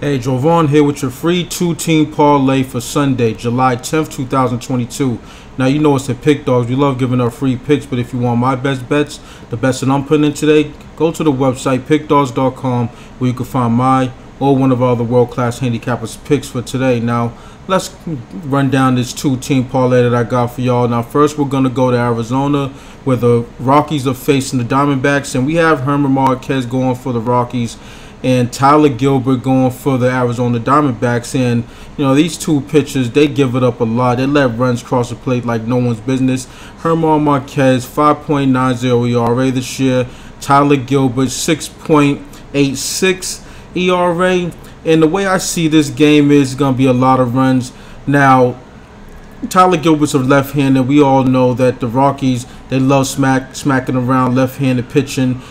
Hey, Jovan here with your free two-team parlay for Sunday, July 10th, 2022. Now, you know it's a Pick Dawgz. We love giving out free picks, but if you want my best bets, the best that I'm putting in today, go to the website, pickdawgz.com, where you can find my or one of our other world-class handicappers picks for today. Now, let's run down this two-team parlay that I got for y'all. Now, first, we're going to go to Arizona, where the Rockies are facing the Diamondbacks, and we have Germán Márquez going for the Rockies and Tyler Gilbert going for the Arizona Diamondbacks. And, you know, these two pitchers, they give it up a lot. They let runs cross the plate like no one's business. Germán Márquez, 5.90 ERA this year. Tyler Gilbert, 6.86 ERA. And the way I see this game is going to be a lot of runs. Now, Tyler Gilbert's a left-handed. We all know that the Rockies, they love smack smacking around left-handed pitching.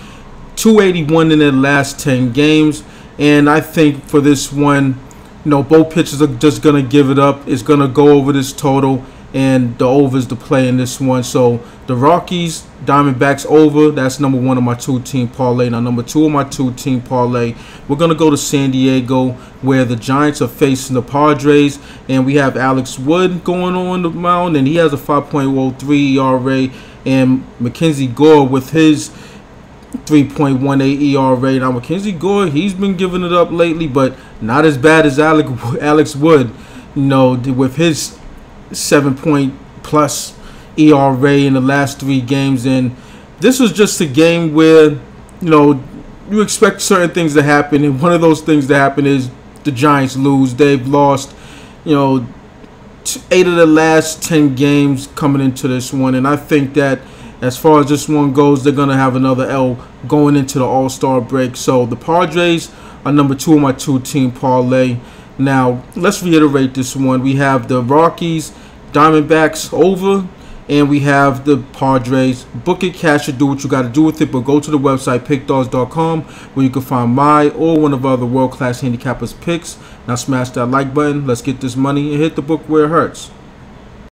281 in their last 10 games. And I think for this one, you know, both pitchers are just going to give it up. It's going to go over this total, and the over is the play in this one. So the Rockies, Diamondbacks over. That's number one of my two-team parlay. Now, number two of my two-team parlay, we're going to go to San Diego, where the Giants are facing the Padres, and we have Alex Wood going on the mound, and he has a 5.03 ERA, and Mackenzie Gore with his 3.18 ERA. Now Mackenzie Gore, he's been giving it up lately, but not as bad as Alex Alex Wood. You know, with his seven point plus ERA in the last three games, and this was just a game where you know you expect certain things to happen, and one of those things to happen is the Giants lose. They've lost, you know, eight of the last ten games coming into this one, and I think that as far as this one goes, they're going to have another L going into the All-Star break. So the Padres are number two on my two-team parlay. Now, let's reiterate this one. We have the Rockies, Diamondbacks over, and we have the Padres. Book it, cash it, do what you got to do with it, but go to the website, pickdawgz.com, where you can find my or one of our other world-class handicappers picks. Now smash that like button. Let's get this money and hit the book where it hurts.